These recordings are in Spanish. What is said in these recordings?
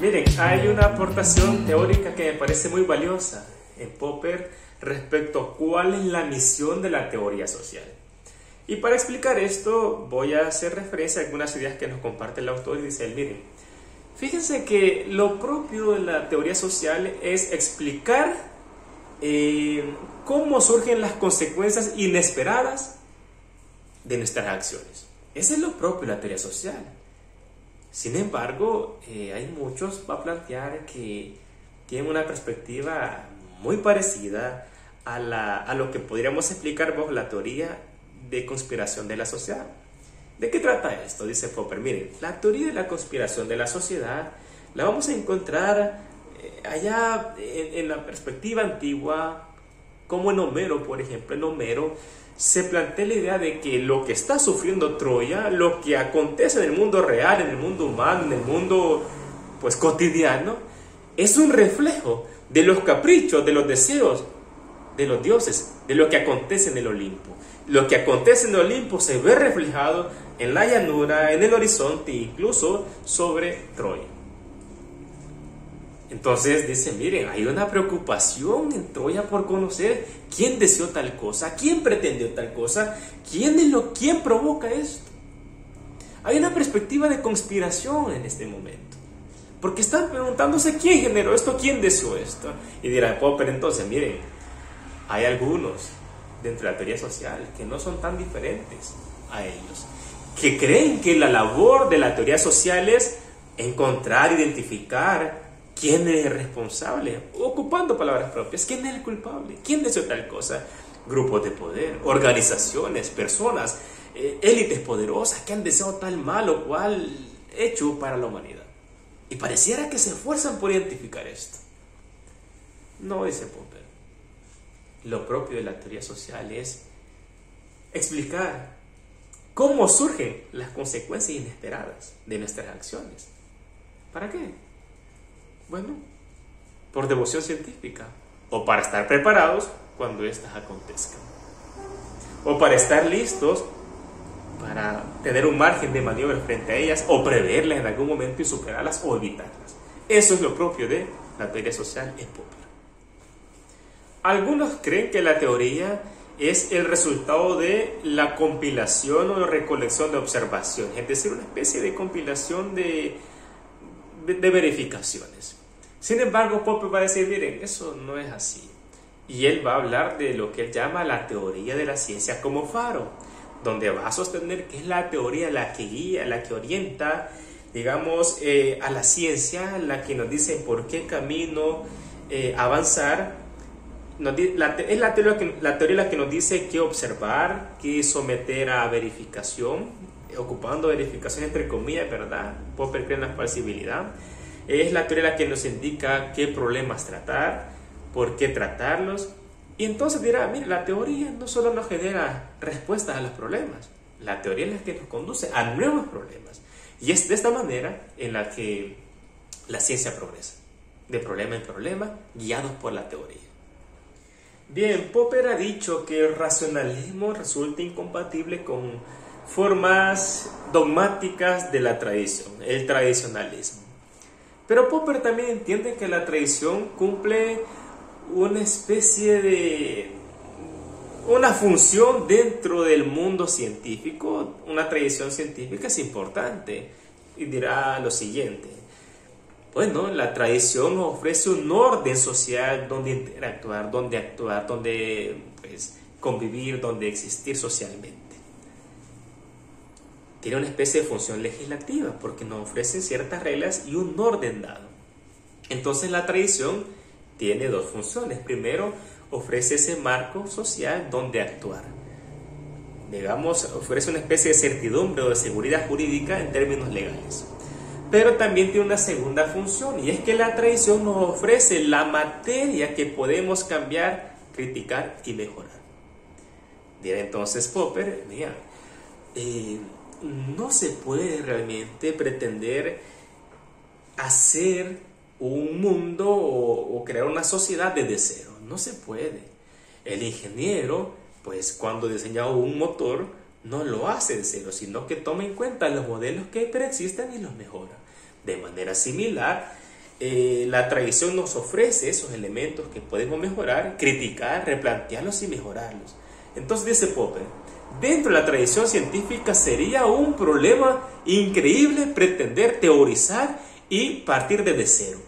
Miren, hay una aportación teórica que me parece muy valiosa en Popper respecto a cuál es la misión de la teoría social. Y para explicar esto voy a hacer referencia a algunas ideas que nos comparte el autor y dice él, miren, fíjense que lo propio de la teoría social es explicar eh, cómo surgen las consecuencias inesperadas de nuestras acciones. Ese es lo propio de la teoría social. Sin embargo, eh, hay muchos va a plantear que tienen una perspectiva muy parecida a, la, a lo que podríamos explicar bajo la teoría de conspiración de la sociedad. ¿De qué trata esto? Dice Popper. Miren, la teoría de la conspiración de la sociedad la vamos a encontrar eh, allá en, en, la perspectiva antigua, como en Homero, por ejemplo. En Homero se plantea la idea de que lo que está sufriendo Troya, lo que acontece en el mundo real, en el mundo humano, en el mundo pues cotidiano, es un reflejo de los caprichos, de los deseos de los dioses, de lo que acontece en el Olimpo. Lo que acontece en el Olimpo se ve reflejado en la llanura, en el horizonte, incluso sobre Troya. Entonces dice, miren, hay una preocupación en Troya por conocer quién deseó tal cosa, quién pretendió tal cosa, quién lo quién provoca esto. Hay una perspectiva de conspiración en este momento. Porque están preguntándose quién generó esto, quién deseó esto. Y dirá Popper entonces, miren, hay algunos dentro de la teoría social que no son tan diferentes a ellos, que creen que la labor de la teoría social es encontrar, identificar quién es el responsable, ocupando palabras propias, quién es el culpable, quién deseó tal cosa, grupos de poder, organizaciones, personas, eh, élites poderosas que han deseado tal mal o cual hecho para la humanidad. Y pareciera que se esfuerzan por identificar esto. No dice Popper. Lo propio de la teoría social es explicar cómo surgen las consecuencias inesperadas de nuestras acciones. ¿Para qué? Bueno, por devoción científica o para estar preparados cuando éstas acontezcan. O para estar listos para tener un margen de maniobra frente a ellas o preverlas en algún momento y superarlas o evitarlas. Eso es lo propio de la teoría social en Popper. Algunos creen que la teoría es el resultado de la compilación o recolección de observaciones, es decir, una especie de compilación de, de verificaciones. Sin embargo, Popper va a decir, miren, eso no es así. Y él va a hablar de lo que él llama la teoría de la ciencia como faro donde va a sostener que es la teoría la que guía, la que orienta, digamos, eh, a la ciencia, la que nos dice por qué camino eh, avanzar. es la teoría, que, la teoría la que nos dice qué observar, qué someter a verificación, ocupando verificación entre comillas, ¿verdad? Popper cree en la falsibilidad. Es la teoría la que nos indica qué problemas tratar, por qué tratarlos, y entonces dirá, mire, la teoría no solo nos genera respuestas a los problemas, la teoría es la que nos conduce a nuevos problemas. Y es de esta manera en la que la ciencia progresa, de problema en problema, guiados por la teoría. Bien, Popper ha dicho que el racionalismo resulta incompatible con formas dogmáticas de la tradición, el tradicionalismo. Pero Popper también entiende que la tradición cumple una especie de una función dentro del mundo científico, una tradición científica es importante. Y dirá lo siguiente, bueno, la tradición ofrece un orden social donde interactuar, donde actuar, donde pues, convivir, donde existir socialmente. Tiene una especie de función legislativa porque nos ofrece ciertas reglas y un orden dado. Entonces la tradición tiene dos funciones. Primero, ofrece ese marco social donde actuar. Digamos, ofrece una especie de certidumbre o de seguridad jurídica en términos legales. Pero también tiene una segunda función y es que la tradición nos ofrece la materia que podemos cambiar, criticar y mejorar. Dirá entonces Popper, mira, eh, no se puede realmente pretender hacer un mundo o, crear una sociedad desde cero. No se puede. El ingeniero, pues cuando diseña un motor, no lo hace de cero, sino que toma en cuenta los modelos que preexisten y los mejora. De manera similar, eh, la tradición nos ofrece esos elementos que podemos mejorar, criticar, replantearlos y mejorarlos. Entonces dice Popper, dentro de la tradición científica sería un problema increíble pretender teorizar y partir desde cero.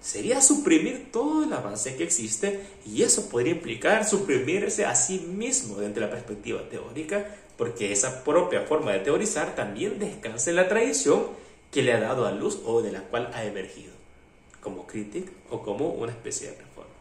Sería suprimir todo el avance que existe y eso podría implicar suprimirse a sí mismo dentro de la perspectiva teórica, porque esa propia forma de teorizar también descansa en la tradición que le ha dado a luz o de la cual ha emergido como crítica o como una especie de reforma.